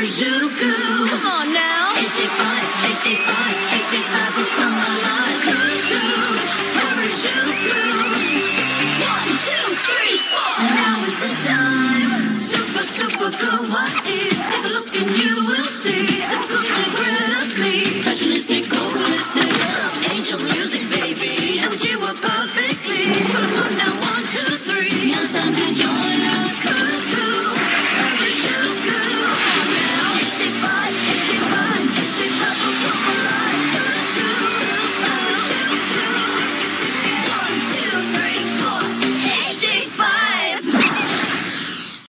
Harajuku. Come on now. 865, 865, 865 will come alive. Kuu Kuu, Harajuku. One, two, three, four. Now is the time.